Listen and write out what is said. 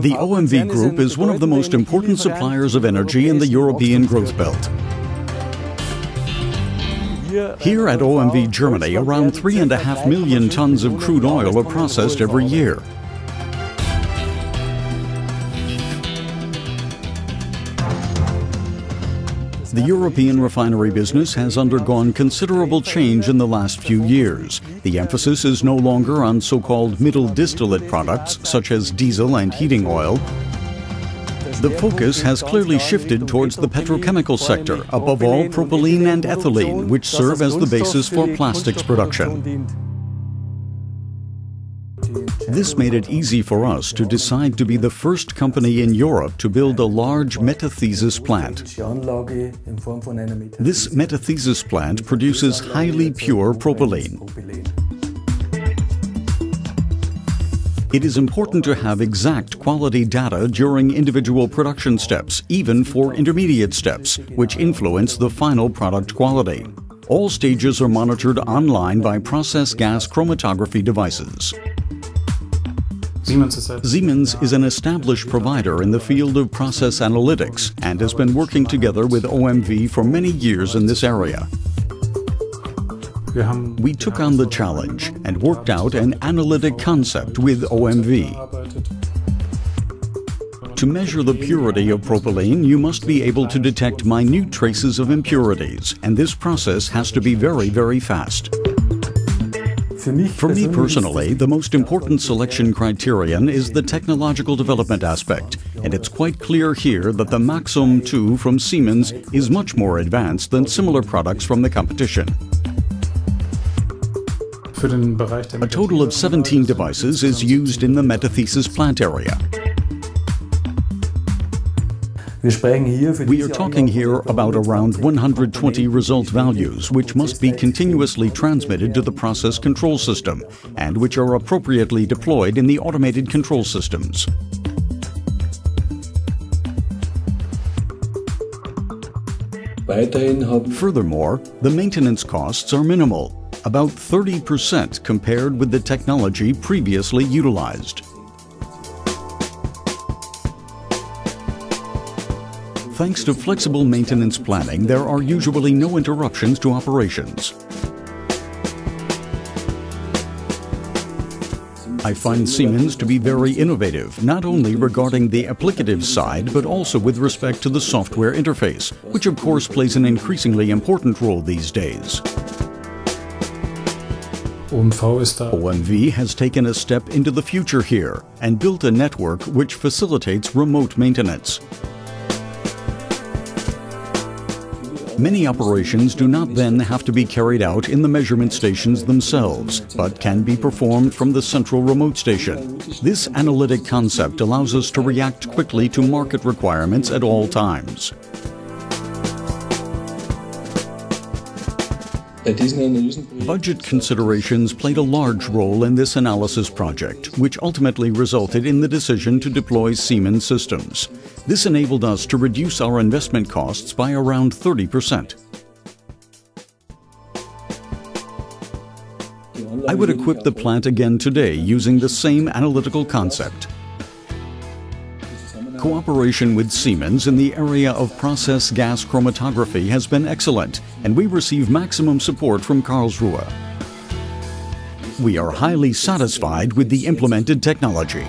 The OMV Group is one of the most important suppliers of energy in the European growth belt. Here at OMV Germany, around 3.5 million tons of crude oil are processed every year. The European refinery business has undergone considerable change in the last few years. The emphasis is no longer on so called middle distillate products such as diesel and heating oil. The focus has clearly shifted towards the petrochemical sector, above all propylene and ethylene, which serve as the basis for plastics production. This made it easy for us to decide to be the first company in Europe to build a large metathesis plant. This metathesis plant produces highly pure propylene. It is important to have exact quality data during individual production steps, even for intermediate steps, which influence the final product quality. All stages are monitored online by process gas chromatography devices. Siemens is an established provider in the field of process analytics and has been working together with OMV for many years in this area. We took on the challenge and worked out an analytic concept with OMV. To measure the purity of propylene, you must be able to detect minute traces of impurities, and this process has to be very, very fast. For me personally, the most important selection criterion is the technological development aspect, and it's quite clear here that the Maxum 2 from Siemens is much more advanced than similar products from the competition. A total of 17 devices is used in the metathesis plant area. We are talking here about around 120 result values, which must be continuously transmitted to the process control system and which are appropriately deployed in the automated control systems. Furthermore, the maintenance costs are minimal, about 30% compared with the technology previously utilized. Thanks to flexible maintenance planning, there are usually no interruptions to operations. I find Siemens to be very innovative, not only regarding the applicative side, but also with respect to the software interface, which of course plays an increasingly important role these days. OMV has taken a step into the future here and built a network which facilitates remote maintenance. Many operations do not then have to be carried out in the measurement stations themselves, but can be performed from the central remote station. This analytic concept allows us to react quickly to market requirements at all times. Budget considerations played a large role in this analysis project, which ultimately resulted in the decision to deploy Siemens systems. This enabled us to reduce our investment costs by around 30%. I would equip the plant again today using the same analytical concept. Cooperation with Siemens in the area of process gas chromatography has been excellent, and we receive maximum support from Karlsruhe. We are highly satisfied with the implemented technology.